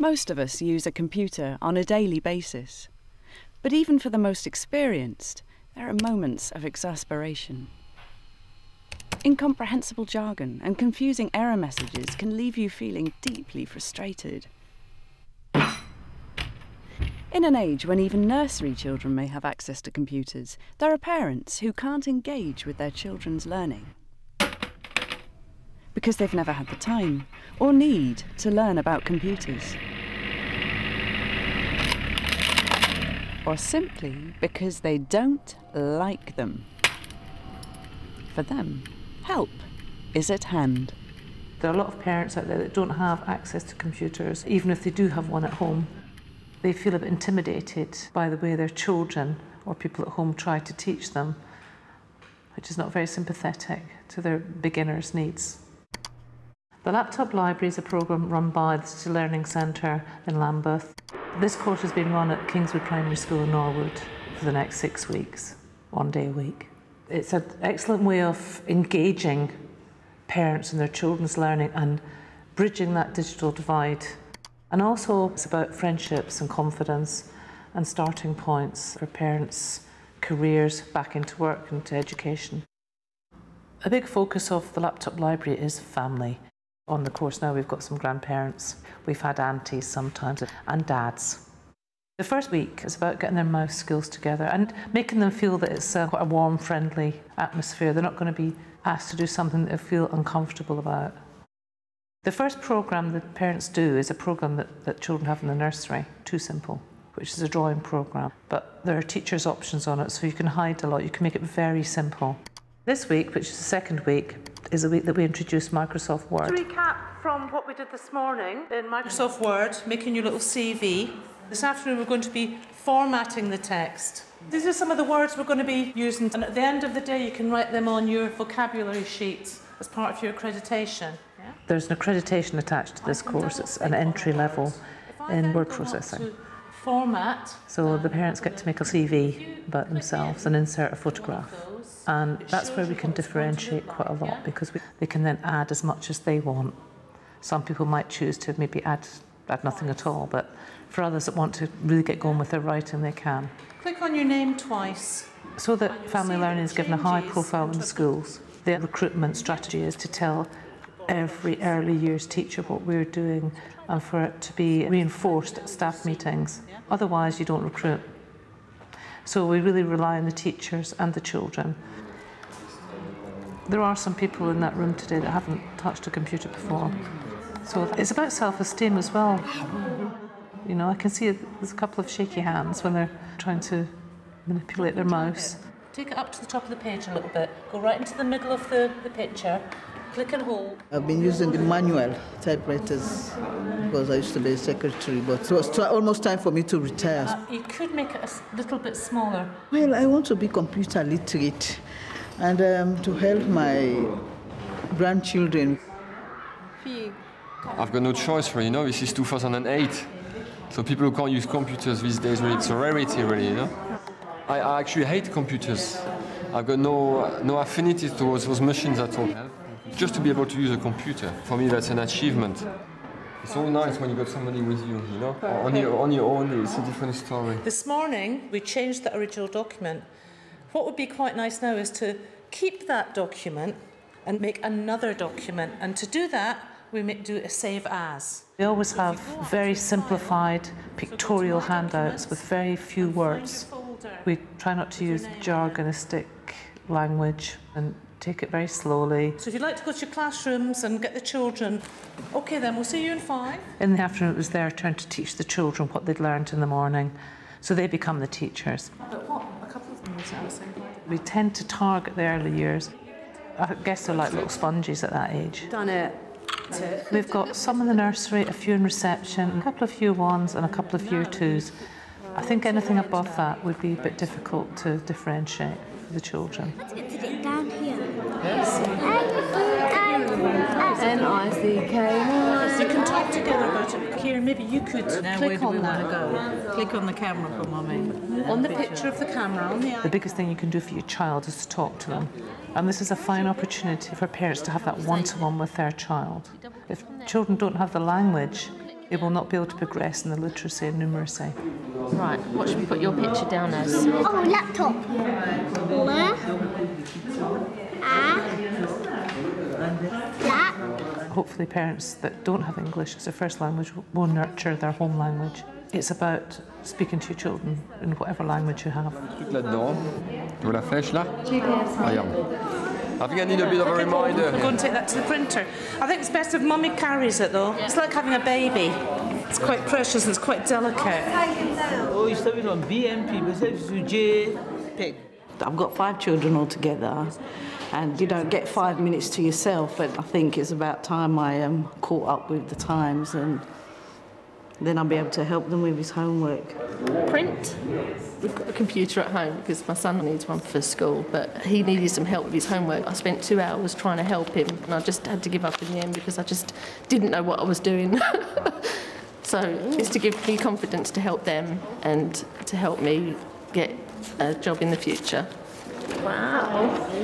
Most of us use a computer on a daily basis. But even for the most experienced, there are moments of exasperation. Incomprehensible jargon and confusing error messages can leave you feeling deeply frustrated. In an age when even nursery children may have access to computers, there are parents who can't engage with their children's learning. Because they've never had the time or need to learn about computers. Or simply because they don't like them. For them, help is at hand. There are a lot of parents out there that don't have access to computers, even if they do have one at home. They feel a bit intimidated by the way their children or people at home try to teach them, which is not very sympathetic to their beginners' needs. The Laptop Library is a programme run by the City Learning Centre in Lambeth. This course has been run at Kingswood Primary School in Norwood for the next six weeks, one day a week. It's an excellent way of engaging parents and their children's learning and bridging that digital divide. And also it's about friendships and confidence and starting points for parents' careers back into work and to education. A big focus of the laptop library is family. On the course now we've got some grandparents, we've had aunties sometimes, and dads. The first week is about getting their mouse skills together and making them feel that it's a, quite a warm, friendly atmosphere. They're not going to be asked to do something that they feel uncomfortable about. The first programme that parents do is a programme that, that children have in the nursery, 2Simple, which is a drawing programme. But there are teachers' options on it, so you can hide a lot. You can make it very simple. This week, which is the second week, is the week that we introduced Microsoft Word. To recap from what we did this morning in Microsoft Word, making your little CV. This afternoon we're going to be formatting the text. These are some of the words we're going to be using and at the end of the day you can write them on your vocabulary sheet as part of your accreditation. Yeah? There's an accreditation attached to this course. It's an entry level in word processing. Format. So the parents get to make a CV about themselves and insert a photograph. Um, and that's where we can differentiate quite a lot because we, they can then add as much as they want. Some people might choose to maybe add, add nothing at all, but for others that want to really get going with their writing, they can. Click on your name twice. So that family learning is given a high profile in the schools. The recruitment strategy is to tell every early years teacher what we're doing and for it to be reinforced at staff meetings. Otherwise, you don't recruit. So we really rely on the teachers and the children. There are some people in that room today that haven't touched a computer before. So it's about self-esteem as well. You know, I can see there's a couple of shaky hands when they're trying to manipulate their mouse. Take it up to the top of the page a little bit. Go right into the middle of the, the picture. Click and hold. I've been using the manual typewriters because I used to be a secretary, but it was almost time for me to retire. Uh, you could make it a little bit smaller. Well, I want to be computer literate and um, to help my grandchildren. I've got no choice, for you know, this is 2008. So people who can't use computers these days, really, it's a rarity, really, you know. I, I actually hate computers. I've got no, no affinity towards those machines at all. Just to be able to use a computer, for me that's an achievement. It's all nice when you got somebody with you, you know? On your, on your own, it's a different story. This morning, we changed the original document. What would be quite nice now is to keep that document and make another document. And to do that, we do a save as. We always have very simplified pictorial handouts with very few words. We try not to use jargonistic language and take it very slowly. So if you'd like to go to your classrooms and get the children, okay then, we'll see you in five. In the afternoon, it was their turn to teach the children what they'd learned in the morning. So they become the teachers. But what? A couple of things I was saying. We tend to target the early years. I guess they're like little sponges at that age. Done it. We've got some in the nursery, a few in reception, a couple of year ones and a couple of year twos. I think anything above that would be a bit difficult to differentiate for the children. Let's get to it down here. N-I-C-K. So you can talk together about it. Kieran, maybe you could now click where do on we that. want to go? Click on the camera for mummy. On the picture of the camera, on the The biggest thing you can do for your child is to talk to them. And this is a fine opportunity for parents to have that one-to-one with their child. If children don't have the language, they will not be able to progress in the literacy and numeracy. Right, what should we put your picture down as? Oh, laptop. Where? Hopefully, parents that don't have English as their first language will nurture their home language. It's about speaking to your children in whatever language you have. Truc là-dedans. Tu vois la flèche là ah, Regarde. I think I need a bit of a reminder. I'm going to take that to the printer. I think it's best if mummy carries it though. It's like having a baby. It's quite precious and it's quite delicate. Oh, you're studying on BMP, but it's JPEG. I've got five children altogether, and you don't get five minutes to yourself. But I think it's about time I um, caught up with the times, and then I'll be able to help them with his homework. Print. We've got a computer at home because my son needs one for school, but he needed some help with his homework. I spent two hours trying to help him, and I just had to give up in the end because I just didn't know what I was doing. so it's to give me confidence to help them and to help me get a job in the future. Wow.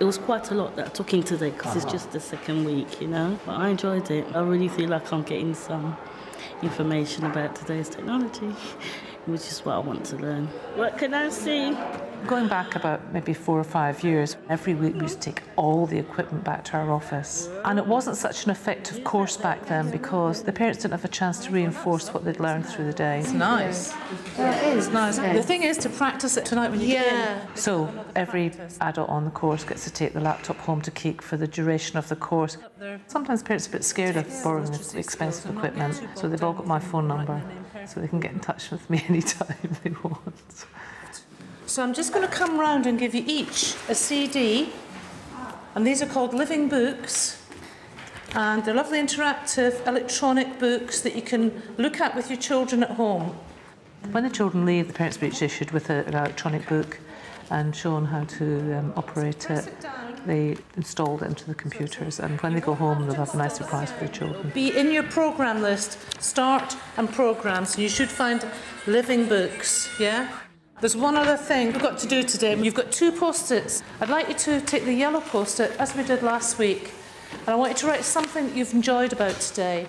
It was quite a lot that I took today because it's just the second week, you know. But I enjoyed it. I really feel like I'm getting some information about today's technology, which is what I want to learn. What can I see? Going back about maybe four or five years, every week we used to take all the equipment back to our office. And it wasn't such an effective course back then because the parents didn't have a chance to reinforce what they'd learned through the day. It's nice. Yeah, it is nice. The thing is to practice it tonight when you get in. So every adult on the course gets to take the laptop home to keep for the duration of the course. Sometimes parents are a bit scared of borrowing expensive equipment, so they've all got my phone number so they can get in touch with me anytime they want. So I'm just going to come round and give you each a CD. And these are called Living Books. And they're lovely interactive electronic books that you can look at with your children at home. When the children leave, the parents are each issued with a, an electronic book and shown how to um, operate it. They installed into the computers, and when they go home, they'll have a nice surprise for their children. Be in your program list, start and programs. You should find living books, yeah? There's one other thing we've got to do today. You've got two post-its. I'd like you to take the yellow post-it, as we did last week, and I want you to write something that you've enjoyed about today.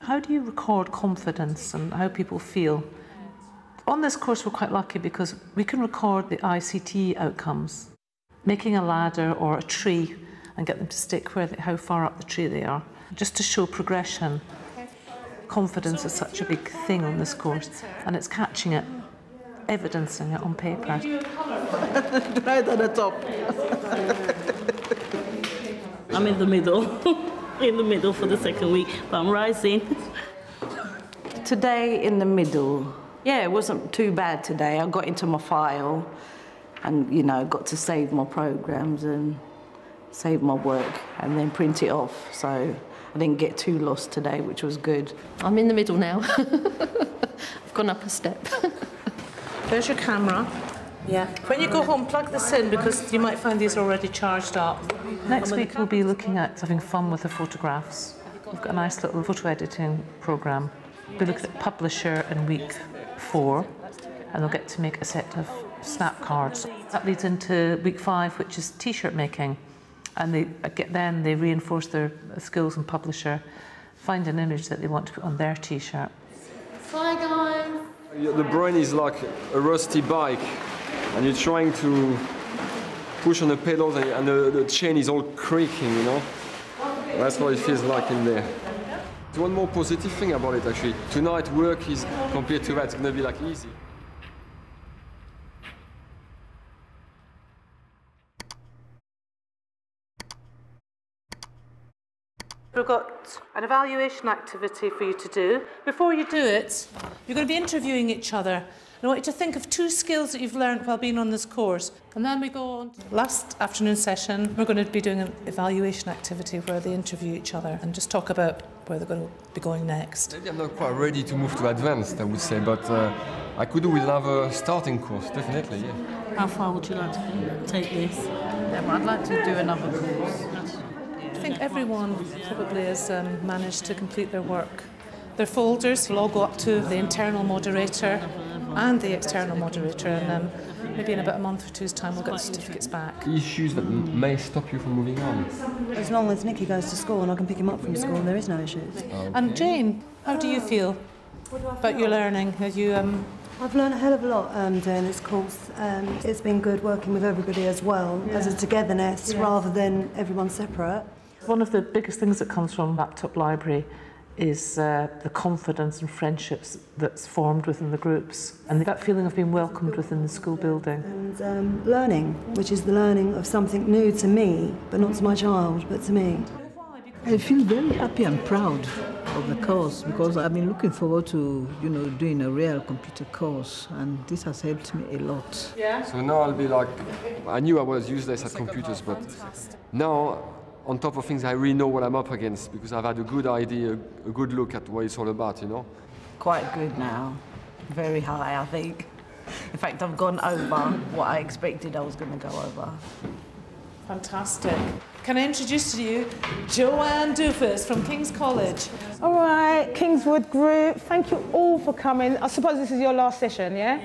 How do you record confidence and how people feel? On this course, we're quite lucky because we can record the ICT outcomes, making a ladder or a tree and get them to stick where they, how far up the tree they are, just to show progression. Confidence is such a big thing on this course, and it's catching it, evidencing it on paper. right at the top. I'm in the middle, in the middle for the second week, but I'm rising. Today in the middle. Yeah, it wasn't too bad today. I got into my file and, you know, got to save my programs and save my work and then print it off. So I didn't get too lost today, which was good. I'm in the middle now. I've gone up a step. There's your camera. Yeah. When you go home, plug this in because you might find these already charged up. Next week, we'll be looking at having fun with the photographs. We've got a nice little photo editing program. We'll look at Publisher in week four, and they'll get to make a set of snap cards. That leads into week five, which is t-shirt making. And they get then they reinforce their skills and Publisher, find an image that they want to put on their t-shirt. Bye, guys. The brain is like a rusty bike, and you're trying to push on the pedals, and, and the, the chain is all creaking, you know? That's what it feels like in there. One more positive thing about it, actually. Tonight, work is, compared to that, it's gonna be like easy. We've got an evaluation activity for you to do. Before you do it, you're going to be interviewing each other. And I want you to think of two skills that you've learned while being on this course. And then we go on. Last afternoon session, we're going to be doing an evaluation activity where they interview each other and just talk about where they're going to be going next. Maybe I'm not quite ready to move to advanced, I would say, but uh, I could do with another starting course, definitely, yeah. How far would you like to take this? Yeah, well, I'd like to do another course. I think everyone probably has um, managed to complete their work. Their folders will all go up to the internal moderator and the external moderator, and um, maybe in about a month or two's time we'll get the certificates back. Issues that may stop you from moving on. As long as Nicky goes to school and I can pick him up from school, there is no issues. And Jane, how do you feel about your learning? Are you um, I've learned a hell of a lot um, doing this course. Um, it's been good working with everybody as well, as a togetherness rather than everyone separate. One of the biggest things that comes from Laptop Library is uh, the confidence and friendships that's formed within the groups and that feeling of being welcomed within the school building. And um, learning, which is the learning of something new to me, but not to my child, but to me. I feel very happy and proud of the course because I've been looking forward to, you know, doing a real computer course and this has helped me a lot. Yeah. So now I'll be like, I knew I was useless at computers, but now, on top of things, I really know what I'm up against because I've had a good idea, a good look at what it's all about, you know? Quite good now. Very high, I think. In fact, I've gone over what I expected I was going to go over. fantastic? Can I introduce to you Joanne Dufus from King's College? All right, Kingswood Group, thank you all for coming. I suppose this is your last session, yeah?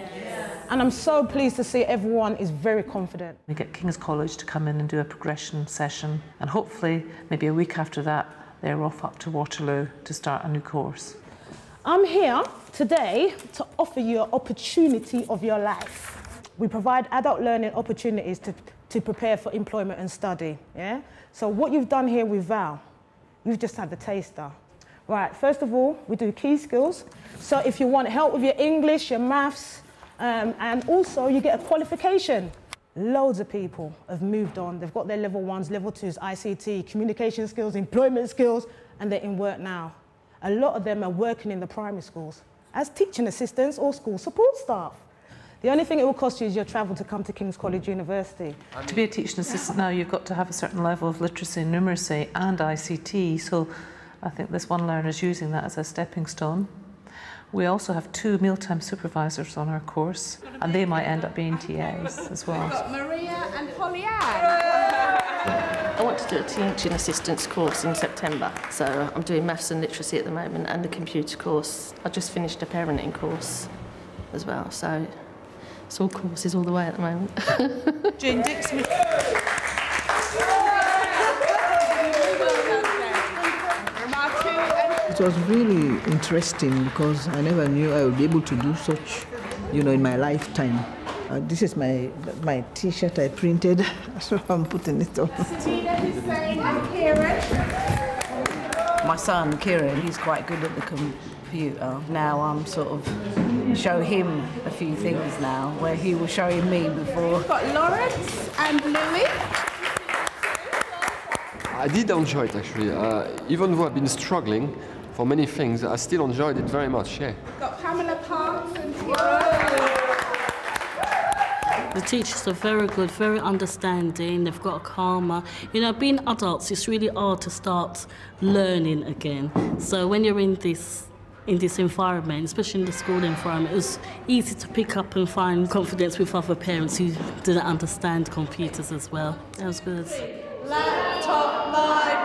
And I'm so pleased to see everyone is very confident. We get King's College to come in and do a progression session and hopefully maybe a week after that they're off up to Waterloo to start a new course. I'm here today to offer you an opportunity of your life. We provide adult learning opportunities to, to prepare for employment and study, yeah? So what you've done here with Val, you've just had the taster. Right, first of all, we do key skills. So if you want help with your English, your maths, um, and also you get a qualification. Loads of people have moved on. They've got their level ones, level twos, ICT, communication skills, employment skills, and they're in work now. A lot of them are working in the primary schools as teaching assistants or school support staff. The only thing it will cost you is your travel to come to King's College University. To be a teaching assistant now, you've got to have a certain level of literacy and numeracy and ICT. So I think this one learner is using that as a stepping stone. We also have two mealtime supervisors on our course, and they might end up being TAs as well. Maria and Polly I want to do a teaching assistance course in September, so I'm doing maths and literacy at the moment and the computer course. I just finished a parenting course as well, so it's all courses all the way at the moment. Jane Dixon. It was really interesting because I never knew I would be able to do such, you know, in my lifetime. Uh, this is my my T-shirt I printed, so I'm putting it on. Tina Hussein and Kieran. My son, Kieran, he's quite good at the computer. Now I'm sort of show him a few things now, where he was showing me before. We've got Lawrence and Louis. I did enjoy it actually. Uh, even though I've been struggling for many things, I still enjoyed it very much, yeah. Got Pamela Parks and The teachers are very good, very understanding. They've got a karma. You know, being adults, it's really hard to start learning again. So when you're in this in this environment, especially in the school environment, it was easy to pick up and find confidence with other parents who didn't understand computers as well. That was good. Laptop Library. So it